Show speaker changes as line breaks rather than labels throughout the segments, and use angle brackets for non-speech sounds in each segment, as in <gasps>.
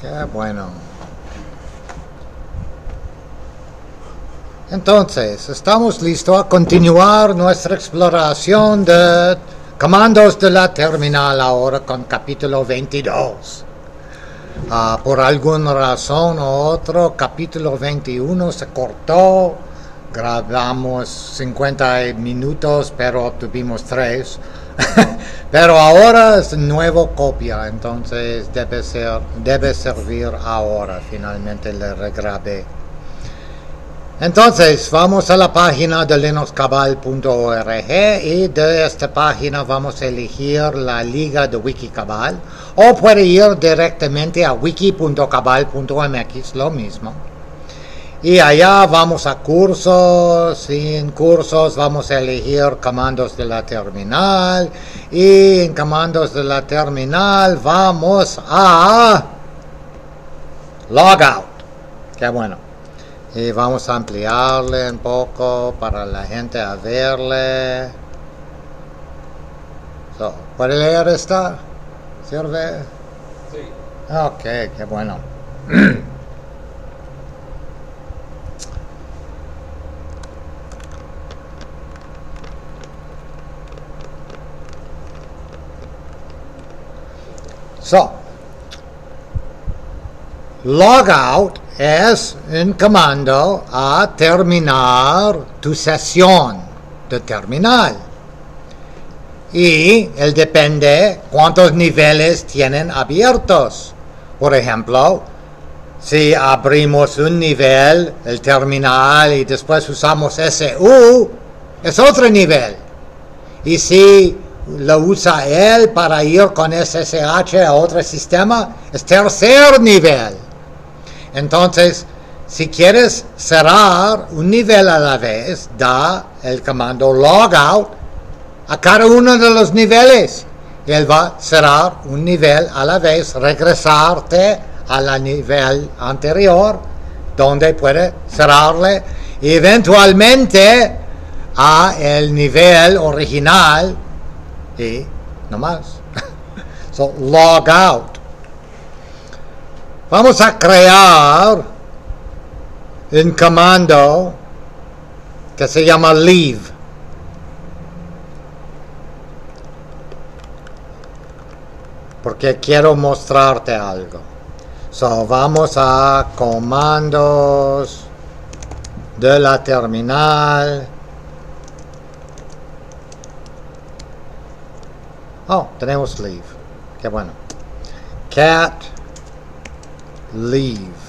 Qué bueno. Entonces, estamos listos a continuar nuestra exploración de comandos de la terminal ahora con capítulo 22. Ah, por alguna razón u otro, capítulo 21 se cortó. Grabamos 50 minutos, pero obtuvimos 3. <laughs> pero ahora es nuevo copia, entonces debe, ser, debe servir ahora. Finalmente le regrabé. Entonces, vamos a la página de linuxcabal.org y de esta página vamos a elegir la liga de Wikicabal o puede ir directamente a wiki.cabal.mx, lo mismo. Y allá vamos a cursos, y en cursos vamos a elegir comandos de la terminal y en comandos de la terminal vamos a logout. Qué bueno y vamos a ampliarle un poco para la gente a verle. So, ¿Puede leer esta? ¿Sirve?
Sí.
Ok, qué bueno. <clears throat> so, logout es un comando a terminar tu sesión de terminal. Y él depende cuántos niveles tienen abiertos. Por ejemplo, si abrimos un nivel, el terminal, y después usamos SU, es otro nivel. Y si lo usa él para ir con SSH a otro sistema, es tercer nivel. Entonces, si quieres cerrar un nivel a la vez, da el comando logout a cada uno de los niveles. Él va a cerrar un nivel a la vez, regresarte al nivel anterior, donde puede cerrarle, eventualmente a el nivel original, y no más. so, log out. Vamos a crear un comando que se llama leave. Porque quiero mostrarte algo. So, vamos a comandos de la terminal. Oh, tenemos leave. Qué bueno. Cat leave.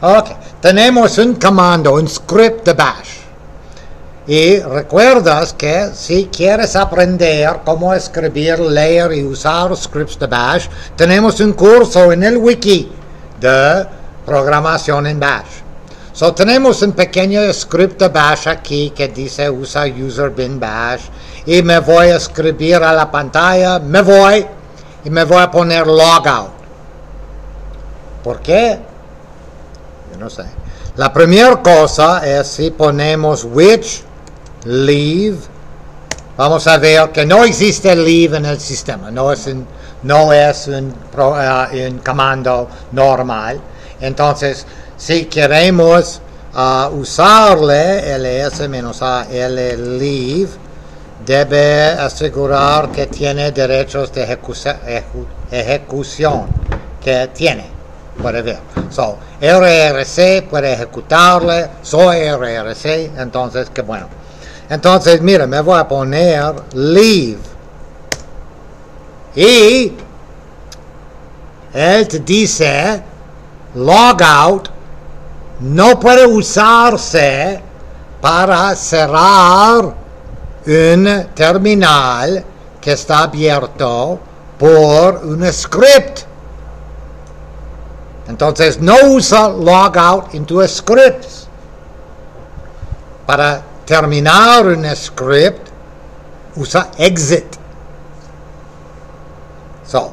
Ok, tenemos un comando, un script de bash. Y recuerdas que si quieres aprender cómo escribir, leer y usar scripts de bash, tenemos un curso en el wiki de programación en bash. So tenemos un pequeño script de bash aquí que dice usa user bin bash y me voy a escribir a la pantalla, me voy y me voy a poner logout. ¿Por qué? Yo no sé. La primera cosa es si ponemos which leave, vamos a ver que no existe leave en el sistema, no es un, no es un, uh, comando normal. Entonces, si queremos uh, usarle ls-a l leave, debe asegurar que tiene derechos de ejecución, que tiene puede ver. So, RRC puede ejecutarle, soy RRC, entonces, qué bueno. Entonces, mira, me voy a poner leave. Y él te dice, logout no puede usarse para cerrar un terminal que está abierto por un script. Entonces no usa logout en tu script. Para terminar un script, usa exit. So,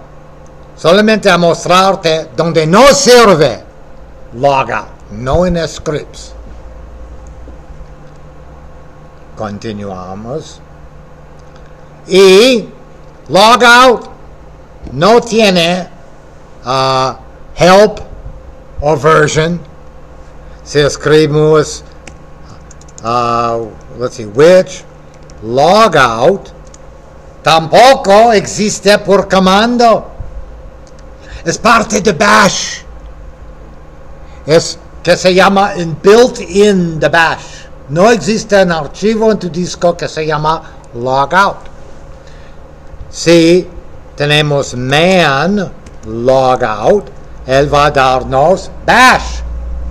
solamente a mostrarte donde no sirve logout, no en scripts. Continuamos. Y logout no tiene uh, help o version. Si escribimos, uh, let's see, which logout, tampoco existe por comando. Es parte de bash. Es que se llama un built-in de bash. No existe un archivo en tu disco que se llama logout. Si tenemos man logout, él va a darnos bash,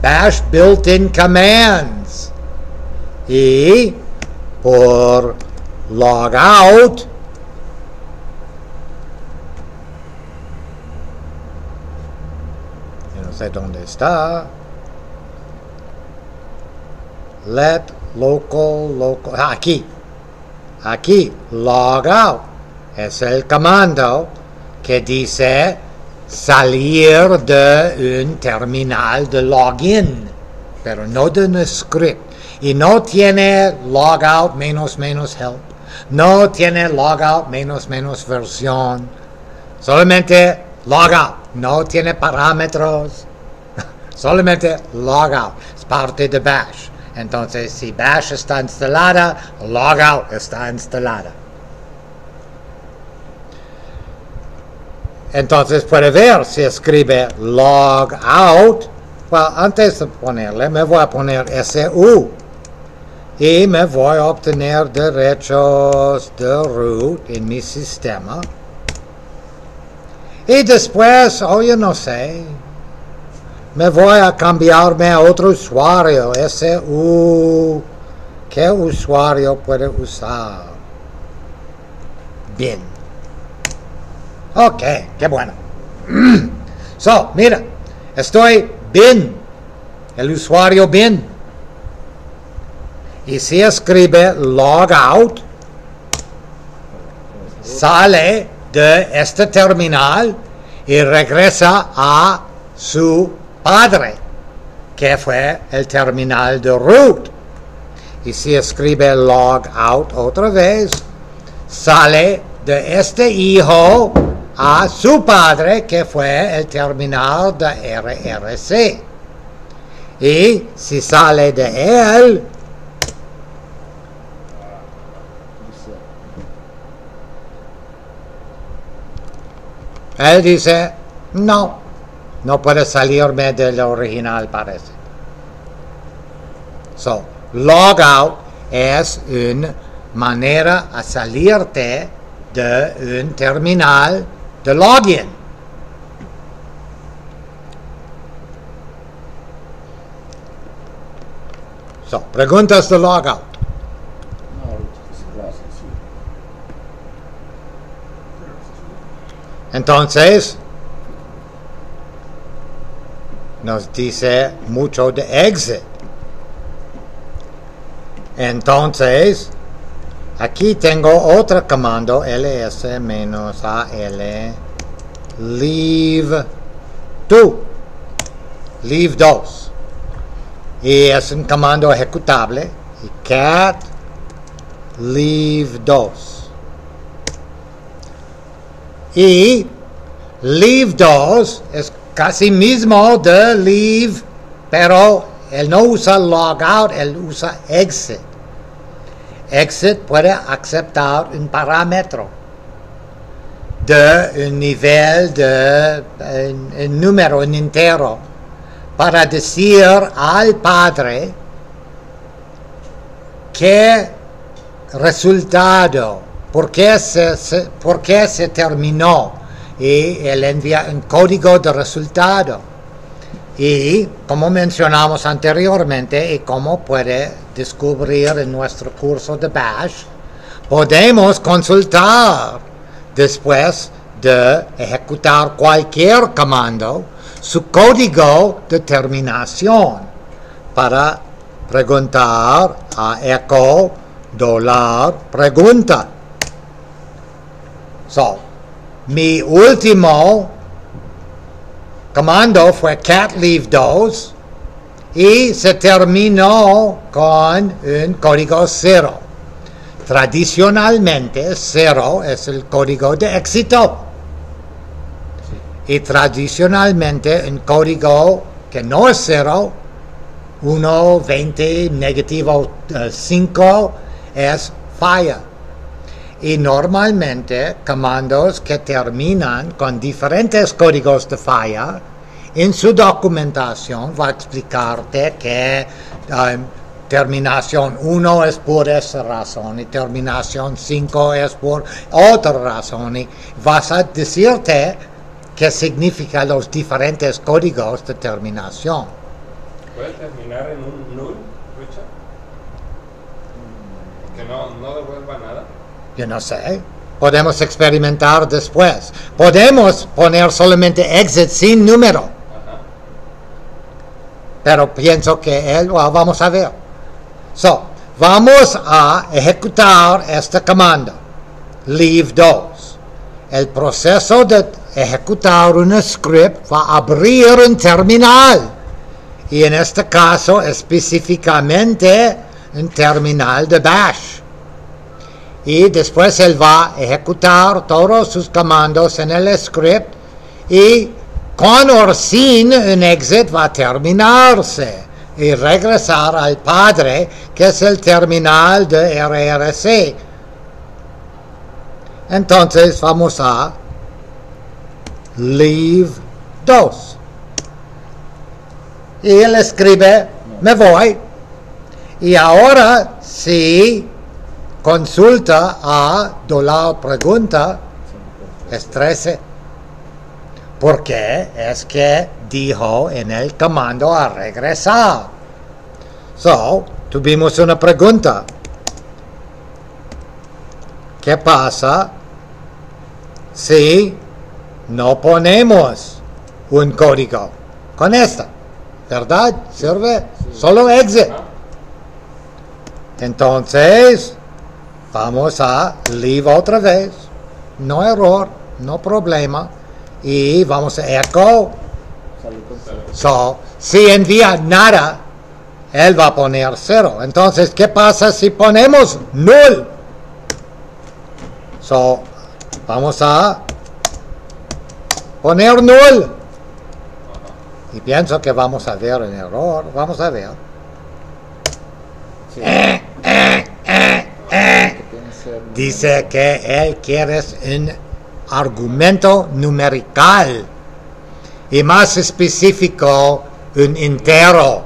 bash built-in commands. Y por logout, no sé dónde está. Let local, local, ah, aquí, aquí, logout es el comando que dice salir de un terminal de login, pero no de un script. Y no tiene logout menos menos help. No tiene logout menos menos versión. Solamente logout. No tiene parámetros. <laughs> Solamente logout. Es parte de bash. Entonces, si bash está instalada, logout está instalada. Entonces puede ver si escribe log out. Well, antes de ponerle, me voy a poner SU. Y me voy a obtener derechos de root en mi sistema. Y después, oh, yo no sé, me voy a cambiarme a otro usuario. SU. ¿Qué usuario puede usar? Bien. Ok, qué bueno. <clears throat> So, mira, estoy bien, el usuario bien. Y si escribe logout, sale de este terminal y regresa a su padre, que fue el terminal de root. Y si escribe logout otra vez, sale de este hijo a su padre, que fue el terminal de RRC. Y si sale de él, él dice, no, no puede salirme del original, parece. So, logout es una manera a salirte de un terminal de login. So, preguntas de logout. Entonces, nos dice mucho de exit. Entonces, aquí tengo otro comando ls menos al leave 2 leave 2 y es un comando ejecutable. Y cat leave 2 y leave 2 es casi mismo de leave pero él no usa logout él usa exit. Exit puede aceptar un parámetro de un nivel de un, número un entero para decir al padre qué resultado, por qué se- por qué se terminó y él envía un código de resultado. Y como mencionamos anteriormente y como puede descubrir en nuestro curso de Bash, podemos consultar después de ejecutar cualquier comando su código de terminación para preguntar a echo dólar pregunta. So, mi último comando fue cat leave 2 y se terminó con un código cero. Tradicionalmente, cero es el código de éxito. Y tradicionalmente un código que no es 0, 1, 20, negativo 5, es falla. Y normalmente comandos que terminan con diferentes códigos de falla, en su documentación va a explicarte que um, terminación 1 es por esa razón y terminación 5 es por otra razón y vas a decirte qué significa los diferentes códigos de terminación.
¿Puede terminar en un null, Richard? Que no, no devuelva nada.
Yo no sé. Podemos experimentar después. Podemos poner solamente exit sin número. Pero pienso que él, vamos a ver. So, vamos a ejecutar este comando. Leave 2. El proceso de ejecutar un script va a abrir un terminal. Y en este caso específicamente un terminal de bash. Y después él va a ejecutar todos sus comandos en el script y con o sin un exit va a terminarse y regresar al padre que es el terminal de RRC. Entonces vamos a leave 2. Y él escribe, me voy. Y ahora si consulta a dólar pregunta, es 13. ¿Por qué? Es que dijo en el comando a regresar. So, tuvimos una pregunta. ¿Qué pasa si no ponemos un código con esta? ¿Verdad? ¿Sirve? Solo exit. Entonces, vamos a leave otra vez. No error, no problema. Y vamos a echo. So, si envía nada, él va a poner cero. Entonces, ¿qué pasa si ponemos null? So, vamos a poner null. Y pienso que vamos a ver un error. Vamos a ver.
Sí.
Eh, eh, eh, eh.
Que tiene que ser
Dice que él quiere un argumento numerical y más específico un entero.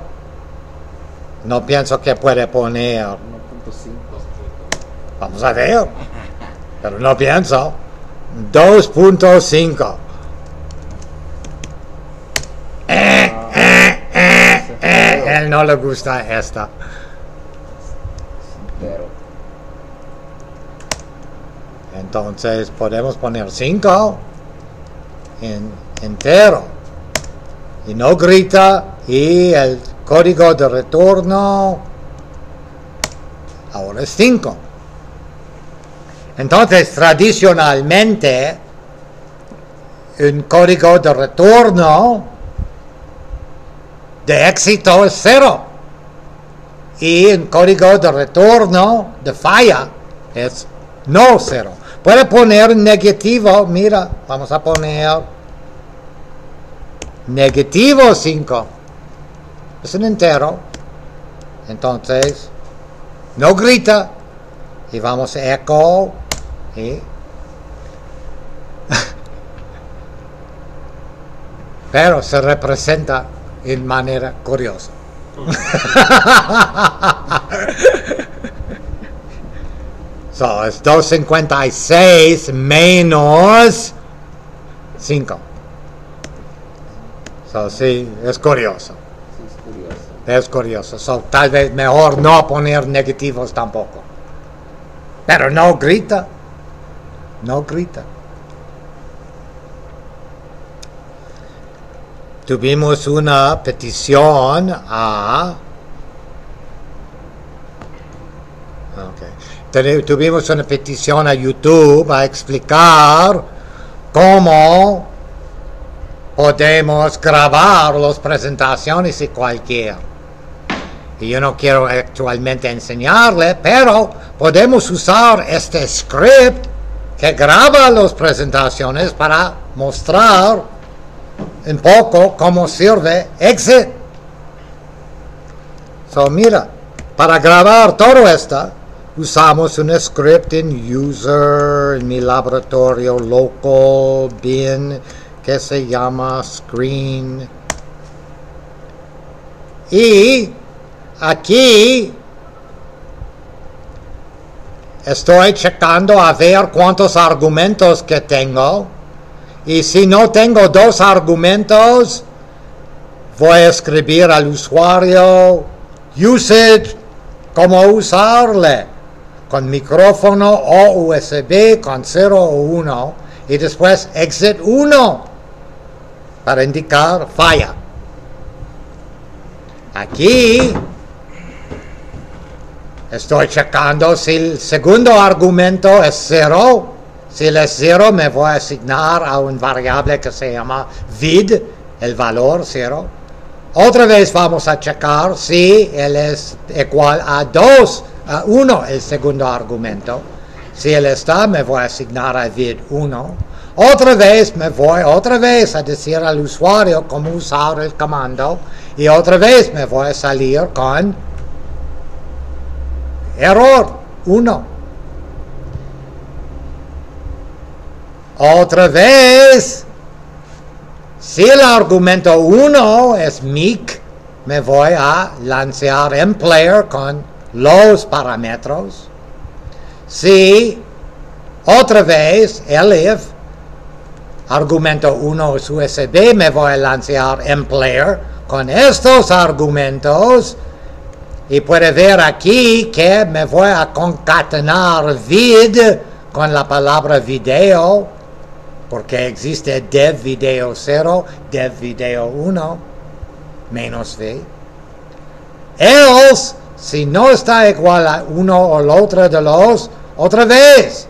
No pienso que puede poner,
1.5.
vamos a ver, pero no pienso. 2.5. Eh, eh, eh, eh, él no le gusta esta.
Pero
Entonces podemos poner 5 en entero. Y no grita. Y el código de retorno ahora es 5. Entonces tradicionalmente un código de retorno de éxito es 0. Y un código de retorno de falla es no 0. Puede poner negativo, mira, vamos a poner negativo 5. Es un entero. Entonces, no grita. Y vamos a echo. Y <laughs> Pero se representa en manera curiosa. <laughs> So, es 256 menos 5. So, sí, es curioso.
sí es curioso.
Es curioso. So, tal vez mejor no poner negativos tampoco. Pero no grita. No grita. Tuvimos una petición a... Ok. Tene- Tuvimos una petición a YouTube a explicar cómo podemos grabar las presentaciones y cualquier. Y yo no quiero actualmente enseñarle, pero podemos usar este script que graba las presentaciones para mostrar un poco cómo sirve exit. So, mira, para grabar todo esto, usamos un script en user, en mi laboratorio local, bin, que se llama screen. Y aquí estoy checando a ver cuántos argumentos que tengo. Y si no tengo dos argumentos, voy a escribir al usuario usage, cómo usarle, con micrófono o USB, con 0 o 1, y después exit 1 para indicar falla. Aquí estoy checando si el segundo argumento es 0. Si él es 0, me voy a asignar a un variable que se llama vid, el valor 0. Otra vez vamos a checar si él es igual a 2, a 1 el segundo argumento. Si él está, me voy a asignar a vid 1. Otra vez me voy otra vez a decir al usuario cómo usar el comando y otra vez me voy a salir con error 1. Otra vez, si el argumento 1 es mic, me voy a lanzar en player con los parámetros. Si otra vez el if argumento 1 es USB, me voy a lanzar en player con estos argumentos. Y puede ver aquí que me voy a concatenar vid con la palabra video, porque existe dev video 0, dev video 1, menos v. Else, si no está igual a uno o el otro de los, otra vez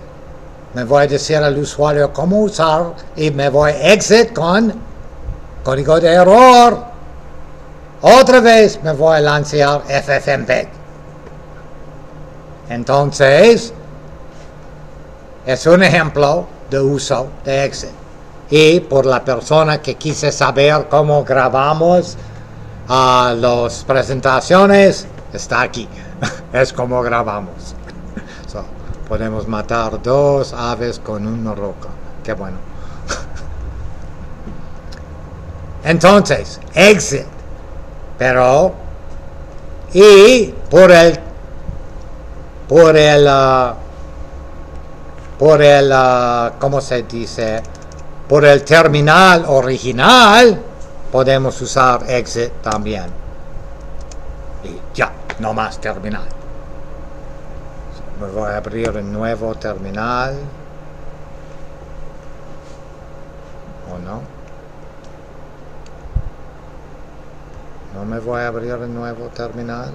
me voy a decir al usuario cómo usar y me voy a exit con código de error. Otra vez me voy a lanzar FFmpeg. Entonces, es un ejemplo de uso de exit. Y por la persona que quise saber cómo grabamos a las presentaciones, está aquí. <laughs> es como grabamos. So, podemos matar dos aves con una roca. Qué bueno. <laughs> Entonces, exit. Pero, y por el, por el, ah, por el, ah, ¿cómo se dice? Por el terminal original, podemos usar exit también. Y ya, no más terminal. Me voy a abrir un nuevo terminal. ¿O no? No me voy a abrir un nuevo terminal.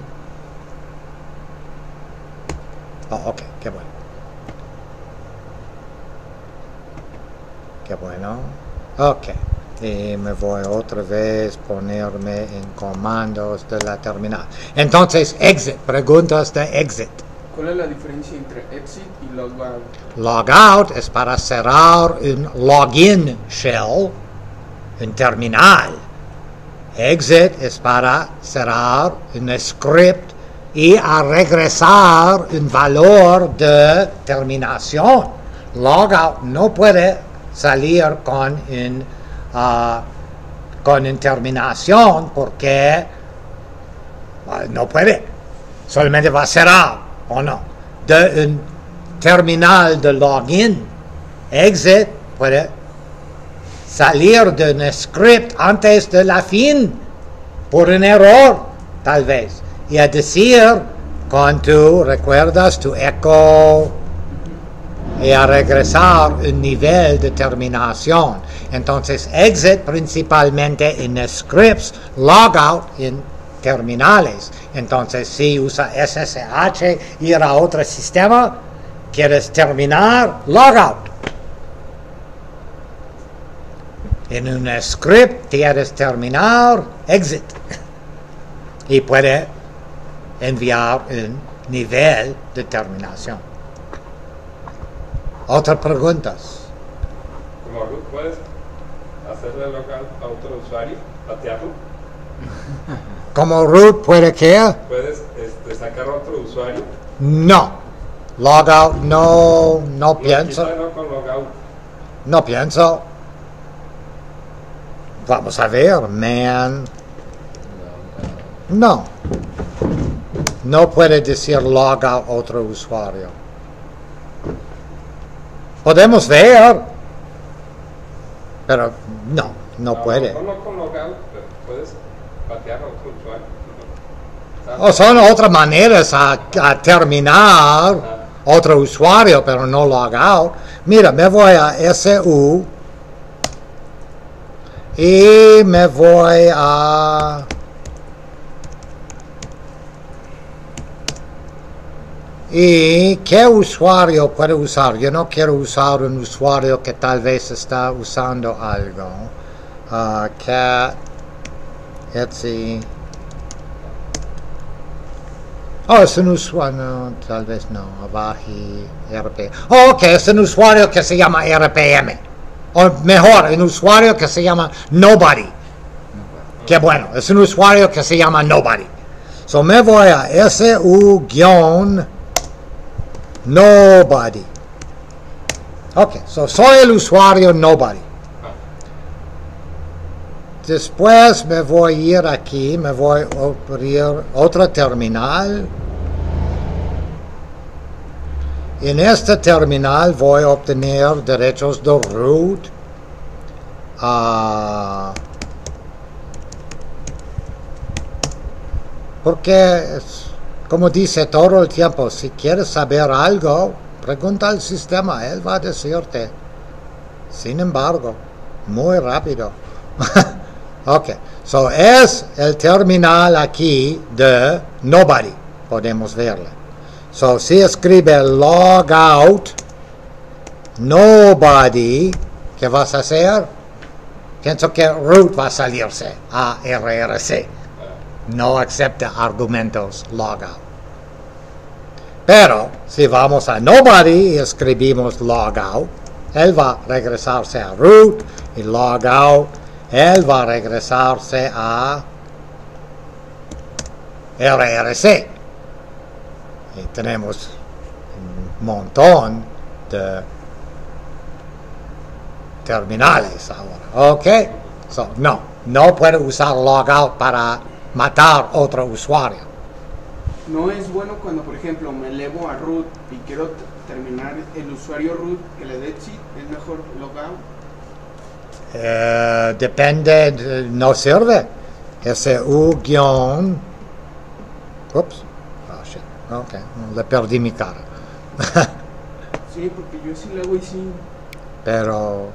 Oh, ok, qué bueno. Qué bueno. Ok. Y me voy otra vez ponerme en comandos de la terminal. Entonces, exit. Preguntas de exit.
¿Cuál es la diferencia entre exit y logout?
Logout es para cerrar un login shell, un terminal. Exit es para cerrar un script y a regresar un valor de terminación. Logout no puede salir con un, ah, con una terminación porque ah, no puede. Solamente va a cerrar o no. De un terminal de login, exit puede salir de un script antes de la fin por un error, tal vez. Y a decir, con tu, recuerdas tu eco y a regresar un nivel de terminación. Entonces, exit principalmente en scripts, logout en terminales. Entonces, si usa SSH, ir a otro sistema, quieres terminar, logout. En un script quieres terminar, exit. <laughs> Y puede enviar un nivel de terminación. Otras preguntas.
Hacerle logout a otro usuario, patearlo.
Como root puede que
Puedes este, sacar otro usuario.
no. Logout no, no pienso.
Con logout.
No pienso. Vamos a ver, man. No. No puede decir log out otro usuario. Podemos ver. Pero no, no puede.
Logout, puedes patear a otro usuario.
O son otras maneras a, a terminar otro usuario, pero no log out. Mira, me voy a SU y me voy a ¿Y qué usuario puede usar? Yo no quiero usar un usuario que tal vez está usando algo. Ah, cat, Etsy. Oh, es un usuario, no, tal vez no, Avaji, RP. Oh, ok, es un usuario que se llama RPM. O mejor, un usuario que se llama Nobody. Qué bueno, es un usuario que se llama Nobody. So me voy a SU-Nobody. Ok, so soy el usuario Nobody. Después me voy a ir aquí, me voy a abrir otra terminal. En este terminal voy a obtener derechos de root. Ah, porque, es- como dice todo el tiempo, si quieres saber algo, pregunta al sistema, él va a decirte. Sin embargo, muy rápido. <laughs> ok, so es el terminal aquí de nobody, podemos verle. So si escribe logout nobody, ¿qué vas a hacer? Pienso que root va a salirse a RRC. No acepta argumentos logout. Pero si vamos a nobody y escribimos logout, él va a regresarse a root y logout, él va a regresarse a RRC. Y tenemos un montón de terminales ahora. Ok, so, no, no puede usar logout para matar otro usuario.
No es bueno cuando, por ejemplo, me elevo a root y quiero terminar el usuario root que le dé exit, es mejor logout.
Eh, depende, de- no sirve. Ese U guion. Ups. Oh, shit. Ok, le perdí mi cara. <laughs>
Sí, porque yo sí le hago y sí.
pero.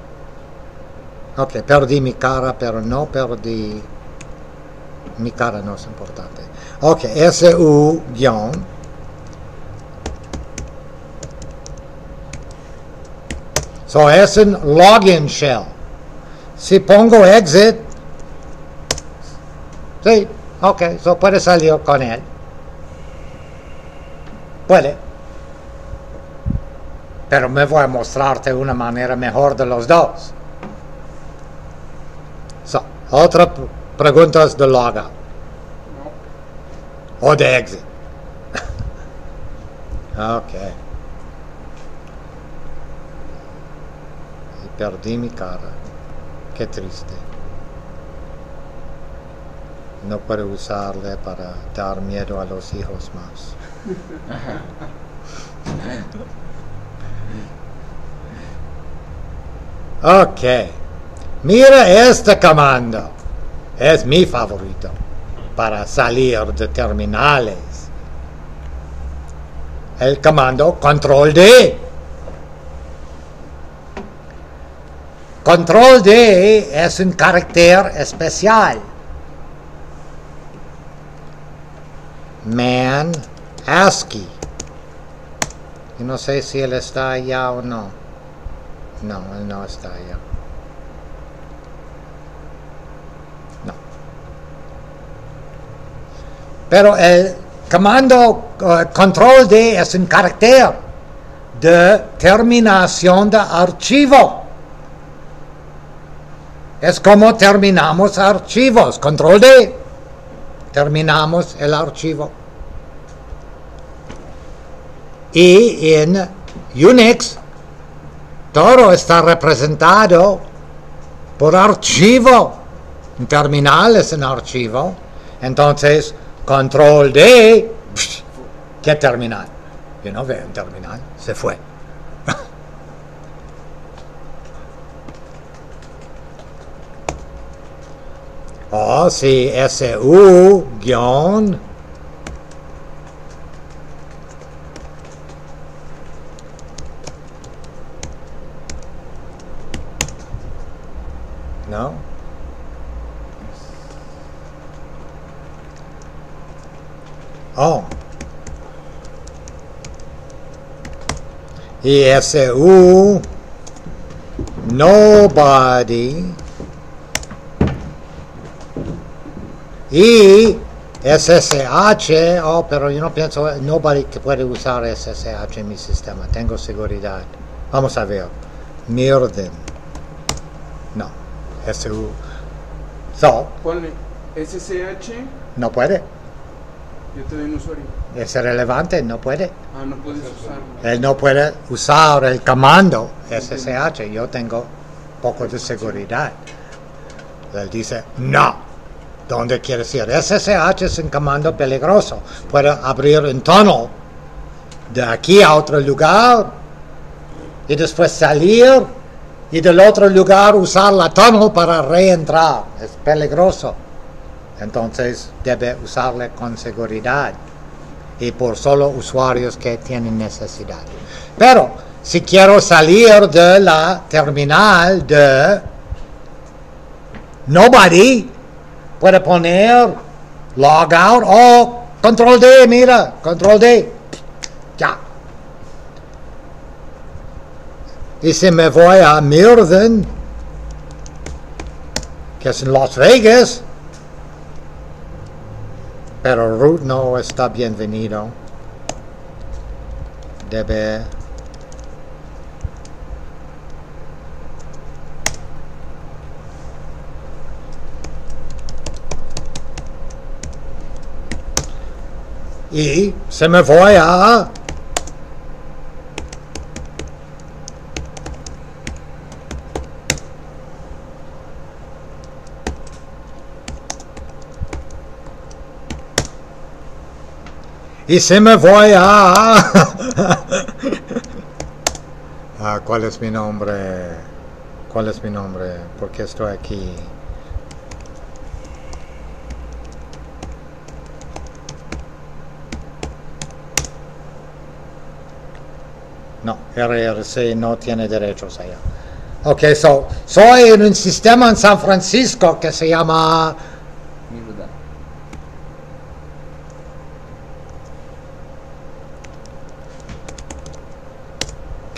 Ok, perdí mi cara, pero no perdí. Mi cara no es importante. Ok, SU guion. So es un login shell. Si pongo exit, sí, ok, so puede salir con él. Puede. Pero me voy a mostrarte una manera mejor de los dos. So, otra preguntas de logout
No.
o de exit. <laughs> ok. Y perdí mi cara. Qué triste. No puedo usarle para dar miedo a los hijos más. <laughs> Ok. Mira este comando. Es mi favorito para salir de terminales. El comando control D. Control D es un carácter especial. Man ASCII. Yo no sé si él está allá o no. No, él no está allá. Pero el comando eh, control D es un carácter de terminación de archivo. es como terminamos archivos. Control D. Terminamos el archivo. Y en Unix todo está representado por archivo. Un terminal es un archivo. Entonces, control D. psh, ¿Qué terminal? Yo no veo un terminal. Se <laughs> fue. O si SU No. Oh. ESU nobody. Y SSH oh pero yo no pienso nobody que puede usar SSH en mi sistema. Tengo seguridad. Vamos a ver. Mirden no. SU so.
Ponle SSH,
no puede
yo te doy un usuario.
es irrelevante no puede
Ah, no puedes usarlo.
Él no puede usar el comando SSH. Yo tengo poco de seguridad. Él dice, no. ¿Dónde quiere decir? SSH es un comando peligroso. Puede abrir un túnel de aquí a otro lugar y después salir y del otro lugar usar la túnel para reentrar. Es peligroso. Entonces debe usarle con seguridad y por solo usuarios que tienen necesidad. Pero si quiero salir de la terminal de nobody, puede poner logout o control D, mira, control D. Ya. Y si me voy a Mirden, que es en Las Vegas, pero root no está bienvenido. Debe y se me voy a y se me voy a <laughs> Ah, ¿cuál es mi nombre? ¿Cuál es mi nombre? ¿Por qué estoy aquí? No, RRC no tiene derechos allá. Ok, so, soy en un sistema en San Francisco que se llama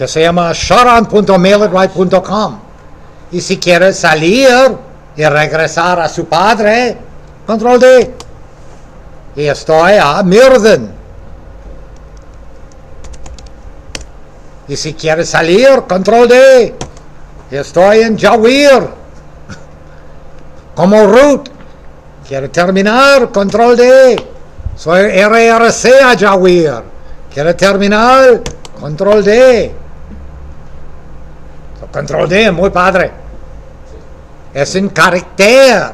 que se llama sharon.mailitright.com. Y si quiere salir y regresar a su padre, control D. Y estoy a Mirden. Y si quiere salir, control D. Y estoy en Jawir. Como root. Quiere terminar, control D. Soy RRC a Jawir. Quiere terminar, control D. Control D, muy padre. Es un carácter.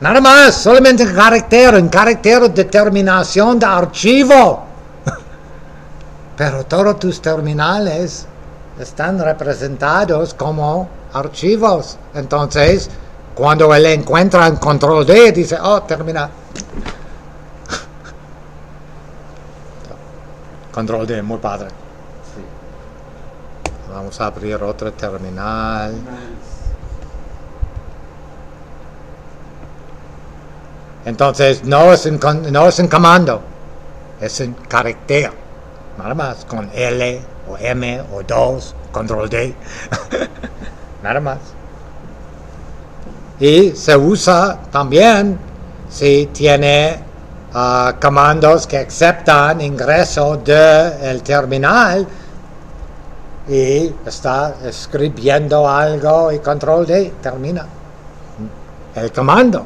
Nada más, solamente un carácter, un carácter de determinación de archivo. <laughs> Pero todos tus terminales están representados como archivos. Entonces, cuando él encuentra en control D, dice, oh, termina. <laughs> Control D, muy padre. Vamos a abrir otro terminal. Entonces, no es con- no es un comando, es un carácter. Nada más, con L o M o 2, control D. <laughs> Nada más. Y se usa también si tiene ah, comandos que aceptan ingreso del terminal y está escribiendo algo y control D termina. el comando.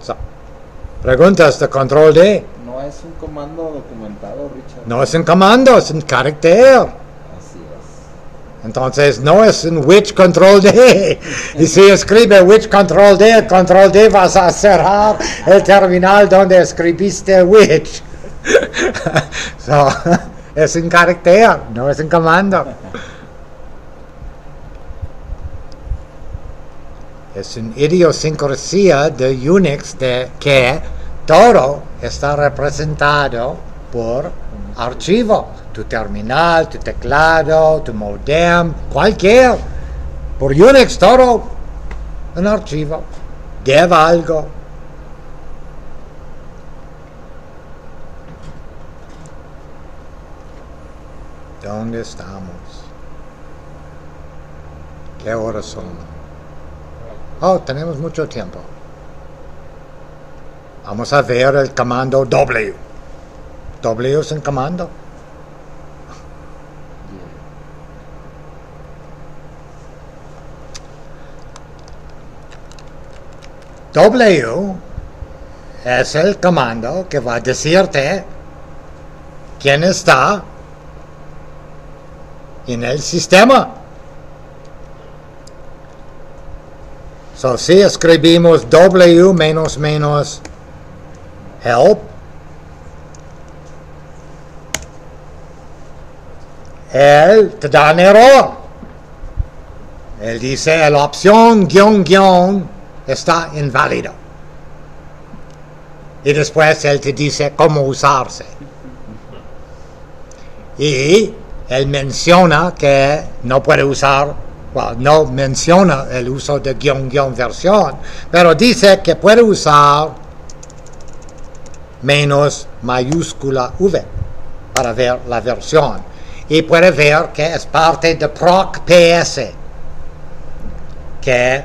So, preguntas de control D.
No es un comando documentado, Richard.
No es un comando, es un carácter.
Así es.
Entonces no es un which control D. <laughs> Y si escribe which control D, control D vas a cerrar el terminal donde escribiste which. <laughs> so, es un carácter, no es un comando. Es una idiosincrasia de Unix de que todo está representado por archivo. Tu terminal, tu teclado, tu modem, cualquier. Por Unix todo un archivo. Lleva algo. ¿Dónde estamos? ¿Qué horas son? Oh, tenemos mucho tiempo. Vamos a ver el comando W. W es un comando. W es el comando que va a decirte quién está en el sistema. So, si escribimos W menos menos help, él te da un error. Él dice la opción guion guion está inválido. Y después él te dice cómo usarse. Y él menciona que no puede usar, no menciona el uso de guion guion versión, pero dice que puede usar menos mayúscula V para ver la versión. Y puede ver que es parte de proc PS, que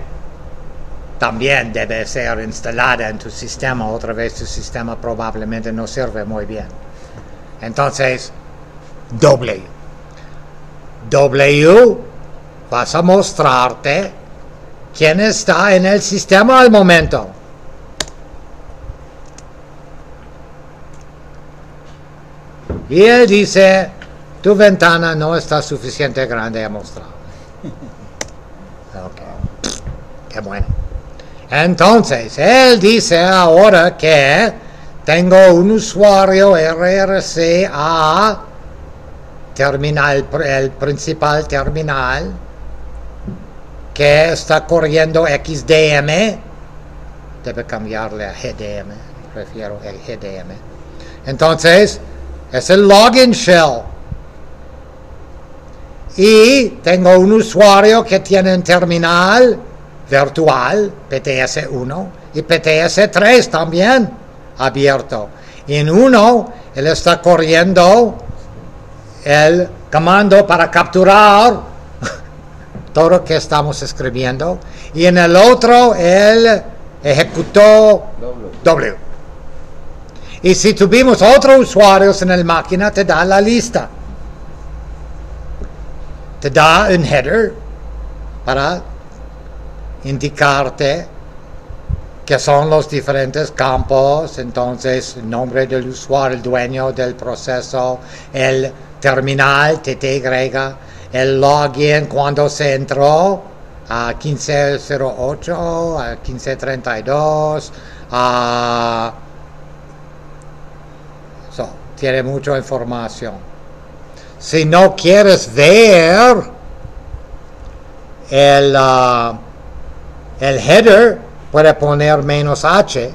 también debe ser instalada en tu sistema. Otra vez tu sistema probablemente no sirve muy bien. Entonces, W. W vas a mostrarte quién está en el sistema al momento. Y él dice, tu ventana no está suficiente grande a mostrar. <laughs> Ok, qué bueno. Entonces, él dice ahora que tengo un usuario RRC a terminal, el principal terminal, que está corriendo XDM, debe cambiarle a GDM, prefiero el GDM. Entonces, es el login shell. Y tengo un usuario que tiene un terminal virtual, PTS1, y PTS3 también abierto. Y en uno, él está corriendo el comando para capturar <laughs> todo lo que estamos escribiendo. Y en el otro, él ejecutó
W.
W. Y si tuvimos otros usuarios en la máquina, te da la lista. Te da un header para indicarte que son los diferentes campos, entonces el nombre del usuario, el dueño del proceso, el terminal TTY, el login cuando se entró a 1508, a 1532, a... So, tiene mucha información. Si no quieres ver el, ah, el header, puede poner menos H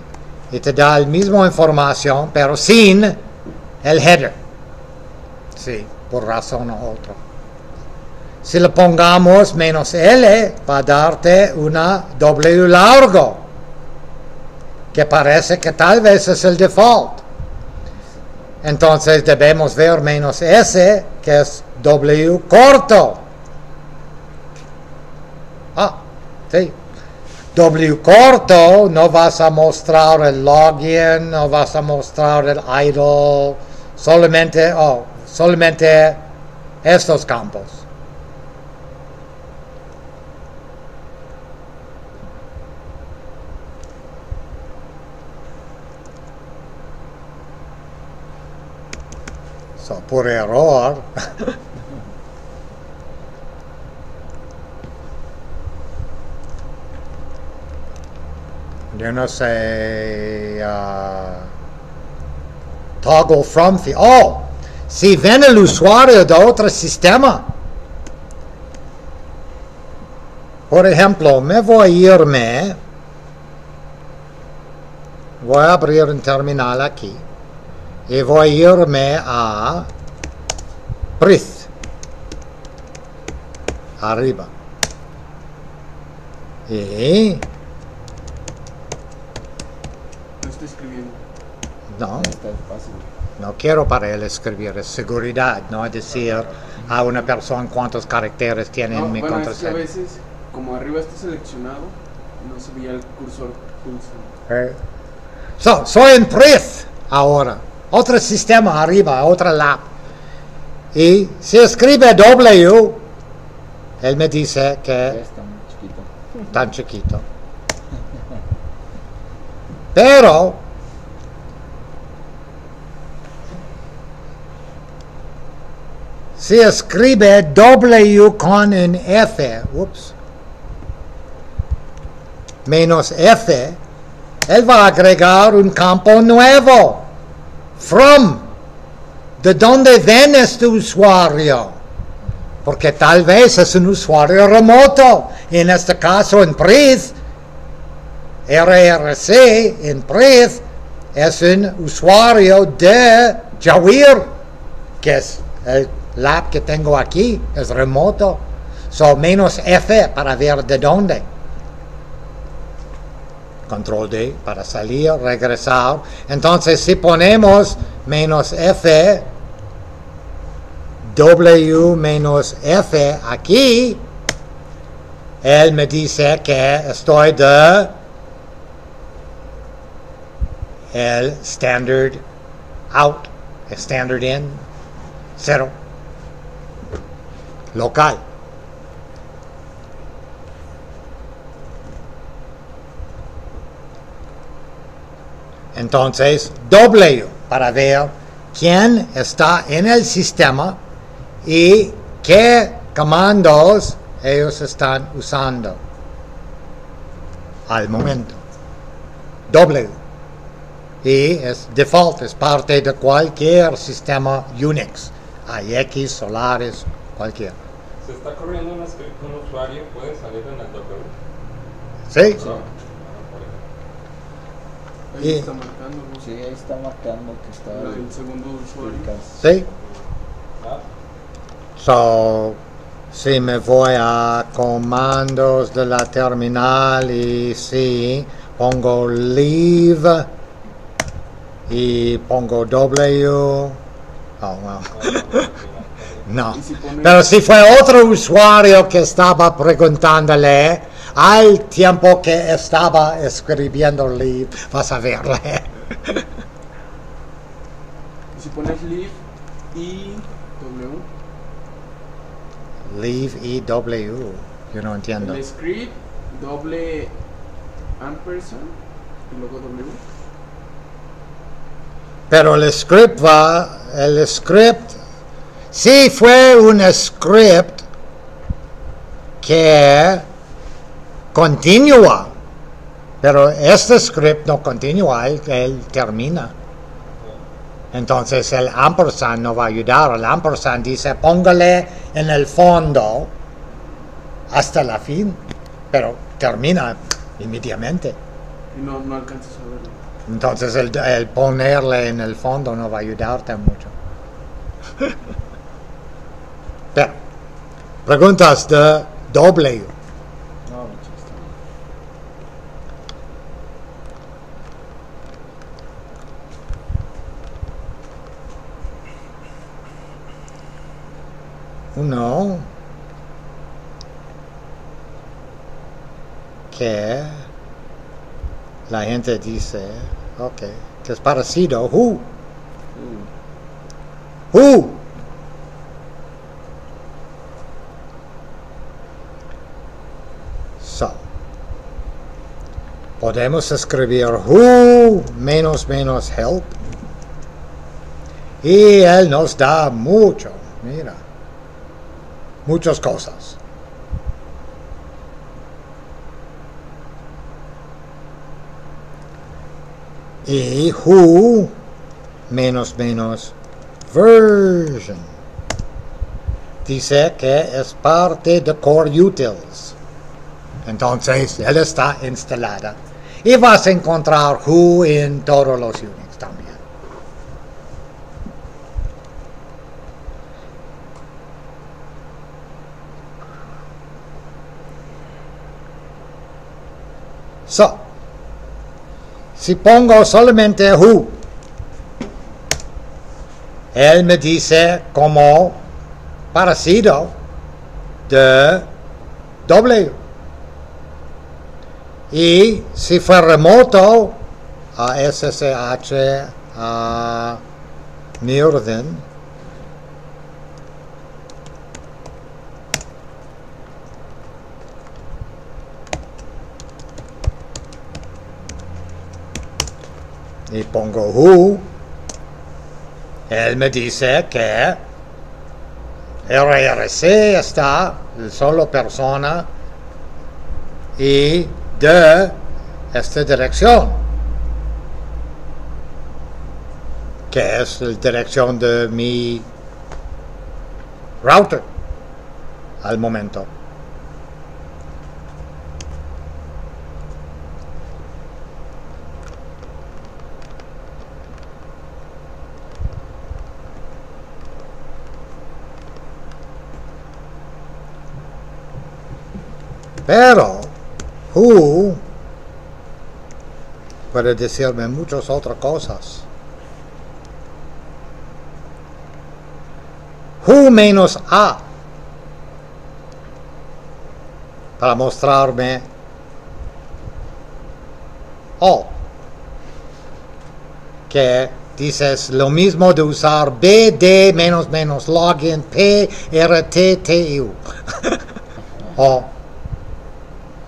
y te da la misma información, pero sin el header. Sí, por razón u otra. Si le pongamos menos L, va a darte una W largo, que parece que tal vez es el default. Entonces debemos ver menos S, que es W corto. Ah, sí. W corto, no vas a mostrar el login, no vas a mostrar el idle, solamente, oh, solamente estos campos. So, por error. <laughs> Yo no sé. Uh, toggle from the. Oh! Si ven el usuario de otro sistema. Por ejemplo, me voy a irme. Voy a abrir un terminal aquí. Y voy a irme a Prith. Arriba. Y
No estoy escribiendo.
no,
Está fácil.
No quiero para él escribir, es seguridad, no decir a una persona cuántos caracteres tiene
No,
en mi
bueno, es que a
contraseña.
veces, como arriba está seleccionado, no se veía el cursor.
Eh, So, soy en Prith ahora, otro sistema arriba, otra lab. Y si escribe W, él me dice que
está muy chiquito.
tan chiquito. Pero si escribe W con un F, ups, menos F, él va a agregar un campo nuevo. From. ¿De dónde viene este usuario? Porque tal vez es un usuario remoto. En este caso, en Prith, RRC, en Prith, es un usuario de Jawir, que es el lab que tengo aquí, es remoto. So, menos F para ver de dónde. Control D para salir, regresar. Entonces, si ponemos menos F, W menos F aquí, él me dice que estoy de el standard out, el standard in, cero, local. Entonces, W para ver quién está en el sistema y qué comandos ellos están usando al momento. W. Y es default, es parte de cualquier sistema Unix. Hay X, Solaris, cualquiera.
Se está corriendo un script un usuario, puede salir en el W.
¿Sí?
Ah, ejemplo.
Ahí
Y-
está marcando, ¿no?
Sí, ahí está marcando que está
El segundo usuario.
¿Sí?
Ah,
So, si me voy a comandos de la terminal y si pongo leave y pongo W. Oh, well. No. Pero si fue otro usuario que estaba preguntándole al tiempo que estaba escribiendo leave, vas a verle.
Y <laughs> si pones leave y W,
Leave y W. Yo no entiendo.
el script, doble ampersand y luego W.
Pero el script va, el script, sí fue un script que continúa, pero este script no continúa, él, él termina. Entonces el ampersand no va a ayudar, el ampersand dice póngale en el fondo hasta la fin, pero termina inmediatamente.
Y no, no alcanzas a verlo.
Entonces el, el ponerle en el fondo no va a ayudarte mucho. <laughs> Preguntas de
bien.
Uno. Que la gente dice, ok, que es parecido. Who? Who? So, podemos escribir who menos menos help Y Él nos da mucho, mira, muchas cosas. Y who menos menos version. Dice que es parte de Core Utils. Entonces, él está instalada. Y vas a encontrar who en todos los Unix también. So, si pongo solamente who, él me dice como parecido de W. Y si fue remoto a SSH a Mirden, y pongo who, él me dice que RRC está solo persona y de esta dirección, que es la dirección de mi router al momento. Pero, who puede decirme muchas otras cosas. Who menos A para mostrarme. O que dices lo mismo de usar BD menos menos login P R T T U. <laughs> O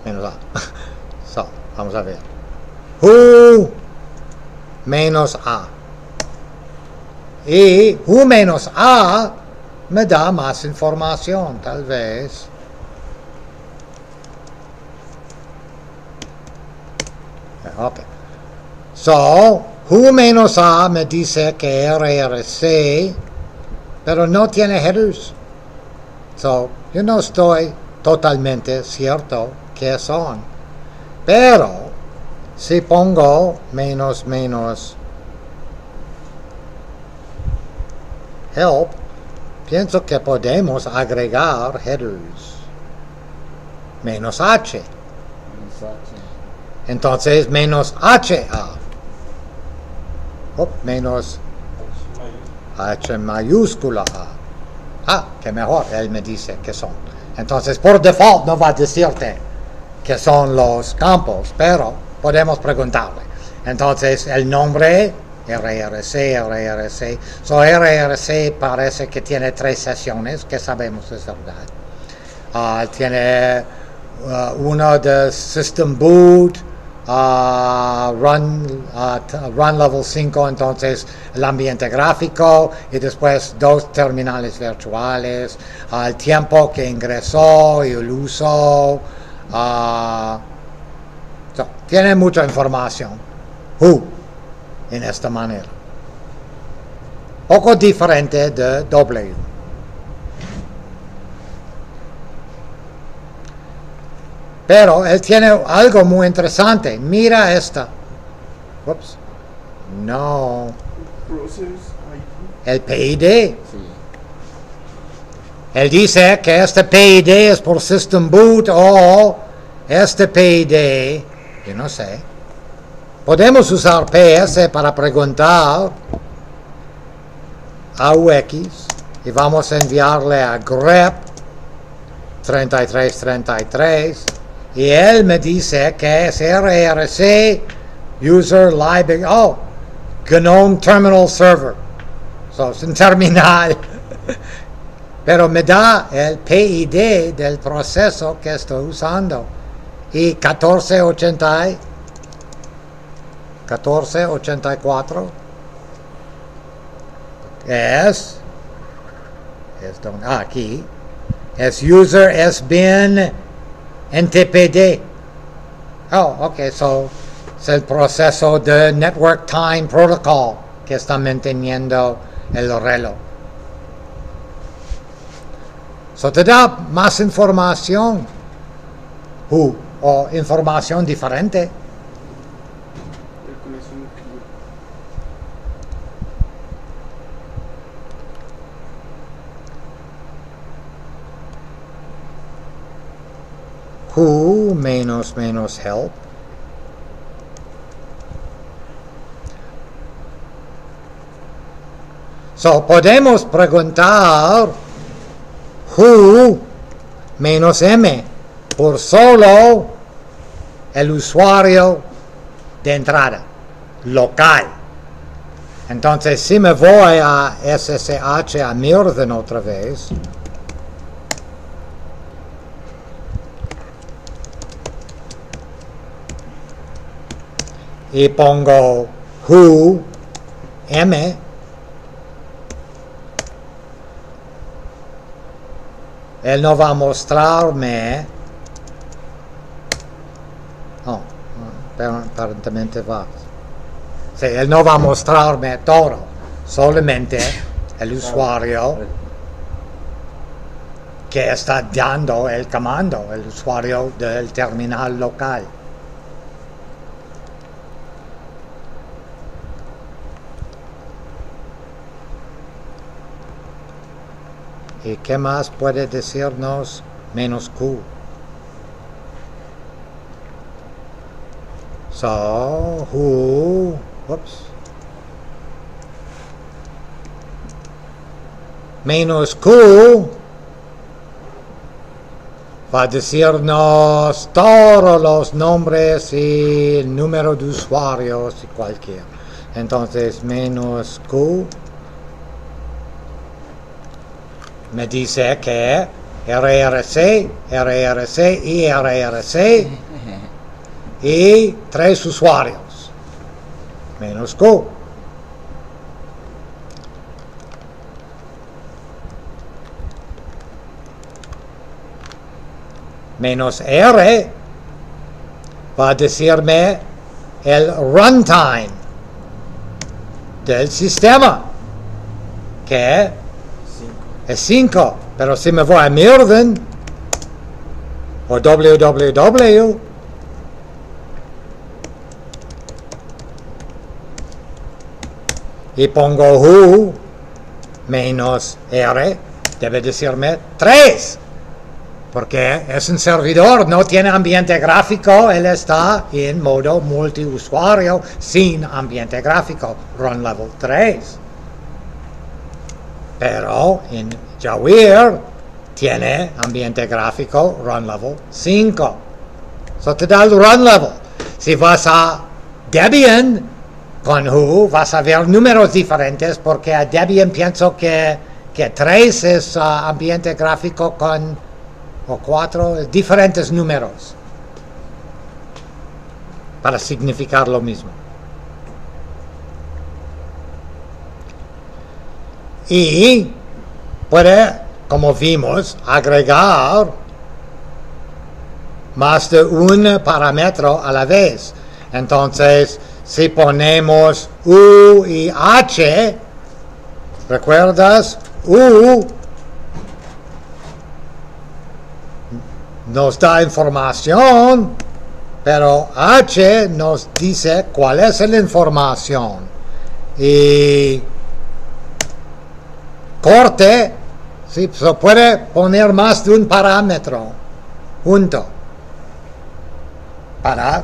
menos A. <laughs> So, vamos a ver. Who menos A. Y who menos A me da más información, tal vez. Ok. So, who menos A me dice que RRC, pero no tiene headers. So, yo no estoy totalmente cierto que son. Pero si pongo menos menos help, pienso que podemos agregar headers. Menos H. Entonces menos HA. Oh, menos H mayúscula A. Ah, que mejor, él me dice que son. Entonces, por default no va a decirte que son los campos, pero podemos preguntarle. Entonces, el nombre, RRC, RRC. So, RRC parece que tiene tres sesiones, que sabemos es verdad. Ah, tiene uh, uno de System Boot, ah, run, t- run Level 5, entonces el ambiente gráfico, y después dos terminales virtuales, ah, el tiempo que ingresó y el uso. So, tiene mucha información. Who, en esta manera. Poco diferente de W. Pero él tiene algo muy interesante. Mira esta. Ups. No. El PID.
Sí.
Él dice que este PID es por System Boot o este PID. Yo no sé. Podemos usar PS para preguntar a UX y vamos a enviarle a grep 3333 y él me dice que es RRC User Library, oh, GNOME Terminal Server. So, es un terminal. Pero me da el PID del proceso que estoy usando. Y 1480, y- 1484. Ok. es, es don- ah, aquí, es user es bien NTPD. Oh, ok, so es el proceso de Network Time Protocol que está manteniendo el reloj. So te da más información uh, o información diferente. Who menos menos help. So podemos preguntar who menos m por solo el usuario de entrada local. Entonces si me voy a SSH a Mirden otra vez. y pongo who m él no va a mostrarme. Pero aparentemente va. Sí, él no va a mostrarme todo solamente el usuario que está dando el comando el usuario del terminal local ¿Y qué más puede decirnos menos Q? So, who, whoops. Menos Q va a decirnos todos los nombres y número de usuarios y cualquier. Entonces, menos Q me dice que RRC, RRC y RRC y tres usuarios. Menos Q. Menos R va a decirme el runtime del sistema que. Es 5, pero si me voy a Mirden o www, y pongo who menos r, debe decirme 3, porque es un servidor, no tiene ambiente gráfico, él está en modo multiusuario sin ambiente gráfico, run level 3. Pero en Jawir tiene ambiente gráfico run level 5. So te da el run level. Si vas a Debian con Who, vas a ver números diferentes porque a Debian pienso que, que 3 es ah, ambiente gráfico con, o 4, diferentes números para significar lo mismo. Y puede, como vimos, agregar más de un parámetro a la vez. Entonces, si ponemos U y H, ¿recuerdas? U nos da información, pero H nos dice cuál es la información. Y corte, sí, se puede poner más de un parámetro junto para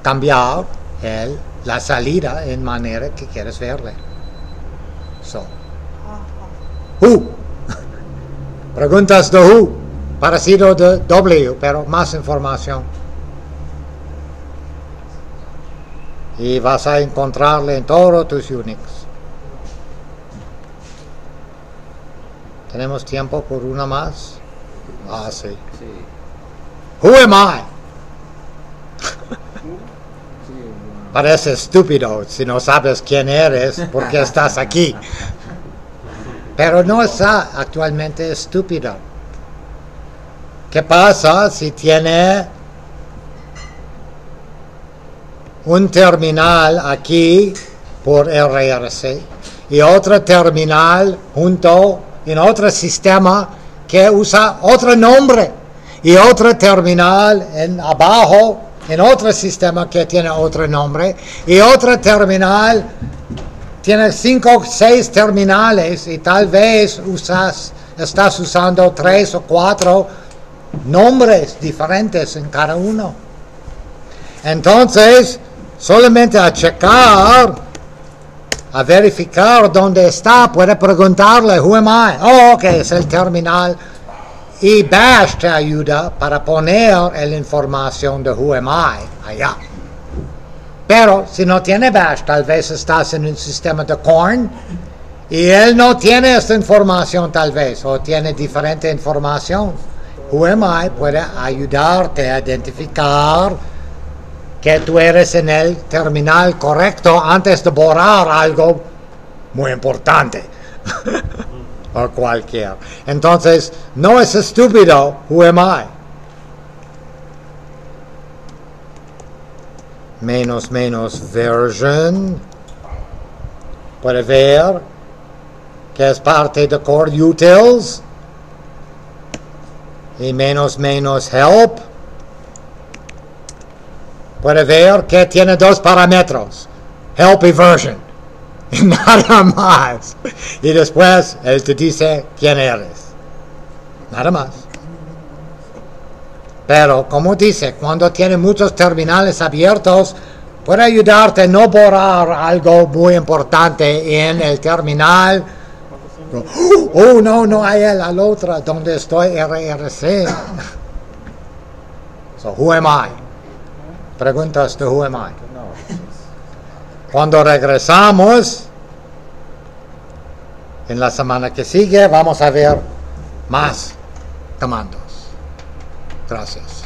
cambiar el, la salida en manera que quieres verle. So, who. <laughs> Preguntas de who, parecido de W, pero más información. Y vas a encontrarle en todos tus Unix. ¿Tenemos tiempo por una más? Ah, sí.
Sí,
Who am I? Parece estúpido si no sabes quién eres, porque estás aquí. Pero no está actualmente estúpido. ¿Qué pasa si tiene un terminal aquí por RRC y otro terminal junto en otro sistema que usa otro nombre y otro terminal en abajo en otro sistema que tiene otro nombre y otro terminal tiene cinco o seis terminales y tal vez usas, estás usando tres o cuatro nombres diferentes en cada uno. Entonces, solamente a checar, a verificar dónde está, puede preguntarle, who am I? Oh, ok, es el terminal. Y Bash te ayuda para poner la información de who am I allá. Pero si no tiene Bash, tal vez estás en un sistema de corn y él no tiene esta información tal vez, o tiene diferente información. Who am I puede ayudarte a identificar que tú eres en el terminal correcto antes de borrar algo muy importante. <laughs> o cualquier. Entonces, no es estúpido, who am I? Menos menos version. Puede ver que es parte de core utils. Y menos menos help. Puede ver que tiene dos parámetros. Help y version. Y nada más. Y después él te dice quién eres. Nada más. Pero como dice, cuando tiene muchos terminales abiertos, puede ayudarte a no borrar algo muy importante en el terminal. <gasps> Oh, no, no hay el al otra donde estoy RRC. <laughs> So, who am I? Preguntas de who am I? Cuando regresamos, en la semana que sigue, vamos a ver más comandos. Gracias.